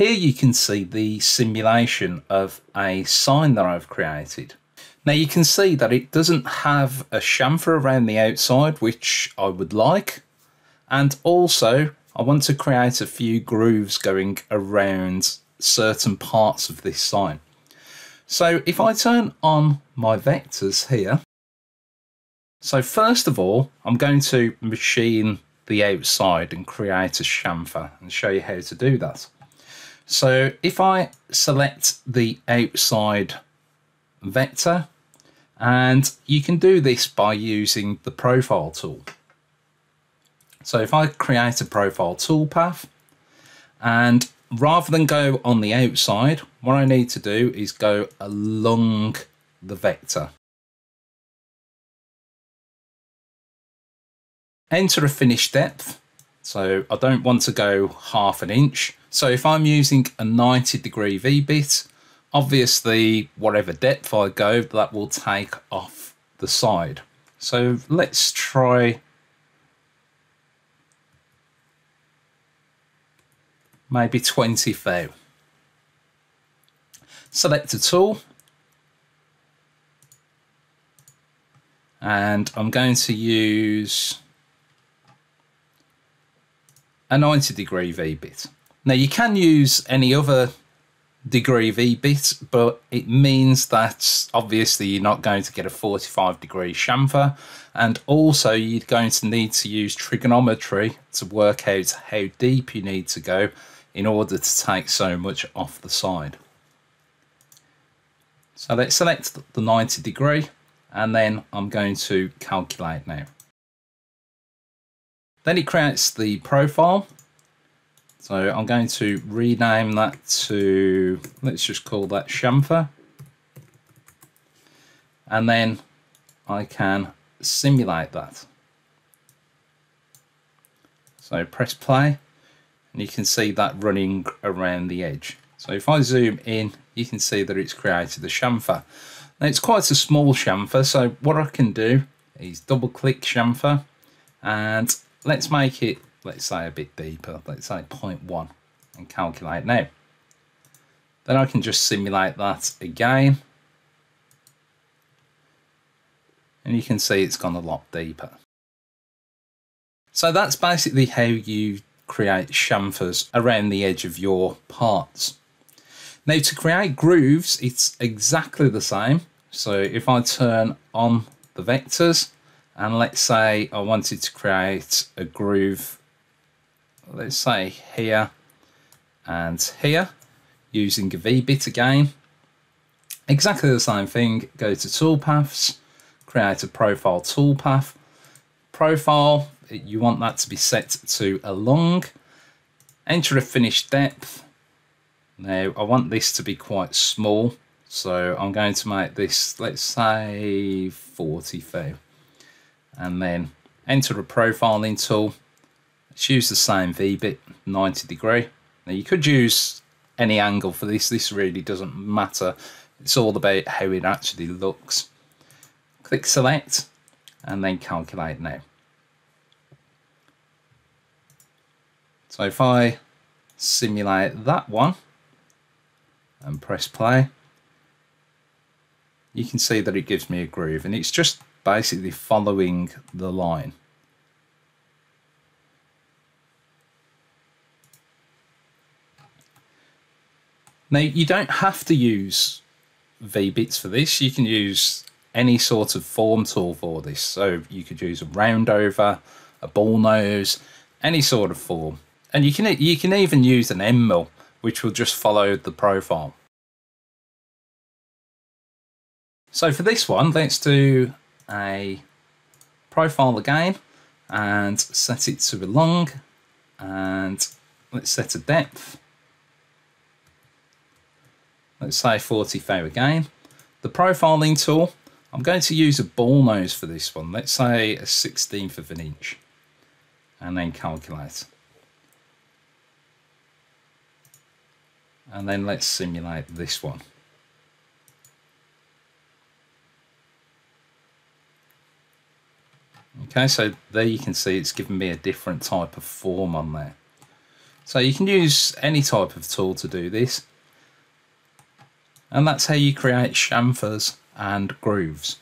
Here you can see the simulation of a sign that I've created. Now you can see that it doesn't have a chamfer around the outside, which I would like. And also I want to create a few grooves going around certain parts of this sign. So if I turn on my vectors here, so first of all, I'm going to machine the outside and create a chamfer and show you how to do that. So if I select the outside vector, and you can do this by using the profile tool. So if I create a profile toolpath and rather than go on the outside, what I need to do is go along the vector. Enter a finish depth. So I don't want to go half an inch. So if I'm using a 90 degree V-bit, obviously whatever depth I go, that will take off the side. So let's try maybe 20 thou. Select a tool. And I'm going to use a 90 degree V-bit. Now you can use any other degree V-bit, but it means that obviously you're not going to get a 45 degree chamfer, and also you're going to need to use trigonometry to work out how deep you need to go in order to take so much off the side. So let's select the 90 degree and then I'm going to calculate now. Then it creates the profile. So I'm going to rename that to, let's just call that chamfer. And then I can simulate that. So press play and you can see that running around the edge. So if I zoom in, you can see that it's created a chamfer. Now it's quite a small chamfer, so what I can do is double click chamfer and let's make it, let's say a bit deeper, let's say 0.1 and calculate now. Then I can just simulate that again. And you can see it's gone a lot deeper. So that's basically how you create chamfers around the edge of your parts. Now to create grooves, it's exactly the same. So if I turn on the vectors and let's say I wanted to create a groove, let's say here and here using a V-bit again, exactly the same thing, go to toolpaths, create a profile toolpath, profile, you want that to be set to a long. Enter a finished depth. Now I want this to be quite small, so I'm going to make this, let's say 40 thou. And then enter a profiling tool. Let's use the same V-bit, 90 degree. Now you could use any angle for this, this really doesn't matter. It's all about how it actually looks. Click select and then calculate now. So if I simulate that one and press play, you can see that it gives me a groove and it's just basically following the line. Now you don't have to use V-bits for this, you can use any sort of form tool for this. So you could use a round over, a ball nose, any sort of form. And you can you can even use an end mill, which will just follow the profile. So for this one, let's do a profile again and set it to a long and let's set a depth. Let's say 40 thou again. The profiling tool, I'm going to use a ball nose for this one. Let's say a 16th of an inch and then calculate. and then let's simulate this one. Okay, so there you can see it's given me a different type of form on there. So you can use any type of tool to do this. And that's how you create chamfers and grooves.